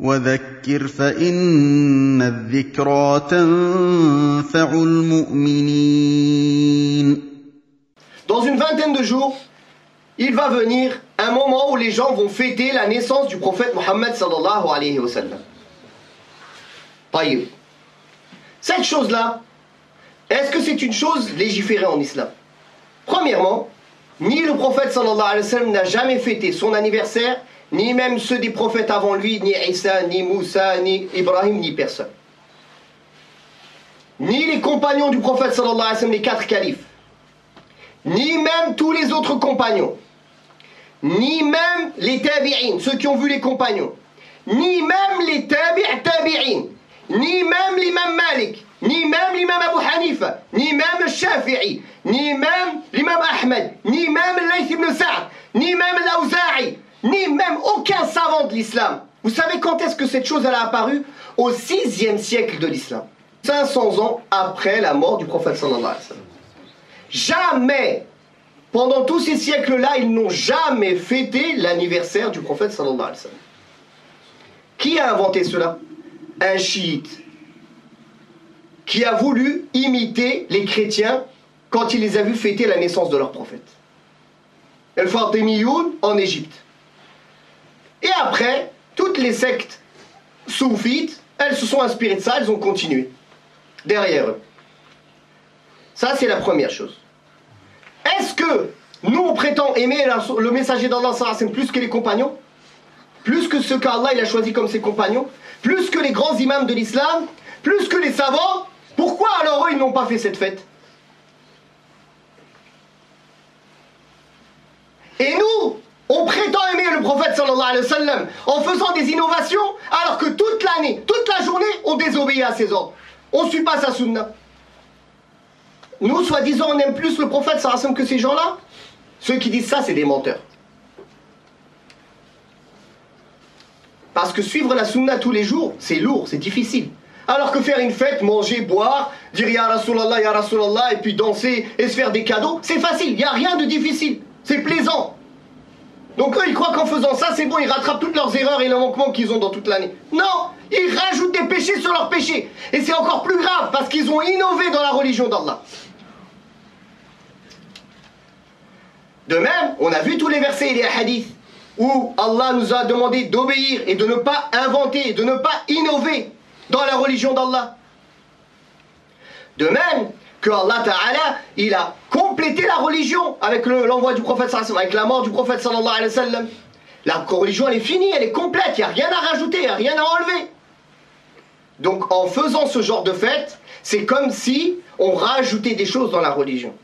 وذكر فإن الذكرى تنفع المؤمنين Dans une vingtaine de jours, il va venir un moment où les gens vont fêter la naissance du prophète Mohammed sallallahu alayhi wa sallam. Taïb. Cette chose-là, est-ce que c'est une chose légiférée en islam Premièrement, ni le prophète sallallahu alayhi wa sallam n'a jamais fêté son anniversaire, ni même ceux des prophètes avant lui, ni Isa, ni Moussa, ni Ibrahim, ni personne. Ni les compagnons du prophète sallallahu alayhi les quatre califes, ni même tous les autres compagnons, ni même les tabi'in, ceux qui ont vu les compagnons, ni même les tabi' ni même l'imam Malik, ni même l'imam Abu Hanifa, ni même Shafi'i, ni même l'imam Ahmed, ni même Layth ibn Sa'd, ni même l'Awza'i, même aucun savant de l'islam. Vous savez quand est-ce que cette chose elle a apparu? Au 6e siècle de l'islam. 500 ans après la mort du prophète sallallahu alayhi wa sallam. Jamais, pendant tous ces siècles-là, ils n'ont jamais fêté l'anniversaire du prophète sallallahu alayhi wa sallam. Qui a inventé cela? Un chiite qui a voulu imiter les chrétiens quand il les a vus fêter la naissance de leur prophète. El Fatimiyoun en Égypte. Et après, toutes les sectes soufites, elles se sont inspirées de ça, elles ont continué derrière eux. Ça, c'est la première chose. Est-ce que nous, on prétend aimer le messager d'Allah plus que les compagnons? Plus que ceux qu'Allah a choisi comme ses compagnons? Plus que les grands imams de l'islam? Plus que les savants? Pourquoi alors eux, ils n'ont pas fait cette fête Et nous, on prétend aimer le prophète sallallahu alayhi wa sallam en faisant des innovations alors que toute l'année, toute la journée, on désobéit à ses ordres. On ne suit pas sa sunna. Nous, soi-disant, on aime plus le prophète sallallahu alayhi wa que ces gens-là. Ceux qui disent ça, c'est des menteurs. Parce que suivre la sunna tous les jours, c'est lourd, c'est difficile. Alors que faire une fête, manger, boire, dire Ya Rasulallah, Ya Rasulallah, et puis danser et se faire des cadeaux, c'est facile, il n'y a rien de difficile. C'est plaisant. Donc eux, ils croient qu'en faisant ça, c'est bon, ils rattrapent toutes leurs erreurs et les manquements qu'ils ont dans toute l'année. Non, ils rajoutent des péchés sur leurs péchés. Et c'est encore plus grave parce qu'ils ont innové dans la religion d'Allah. De même, on a vu tous les versets et les hadiths où Allah nous a demandé d'obéir et de ne pas inventer, de ne pas innover dans la religion d'Allah. De même que Allah Ta'ala, il a complété la religion avec l'envoi du prophète avec la mort du prophète sallallahu alayhi wa sallam. La religion, elle est finie, elle est complète, il n'y a rien à rajouter, il n'y a rien à enlever. Donc en faisant ce genre de fête, c'est comme si on rajoutait des choses dans la religion.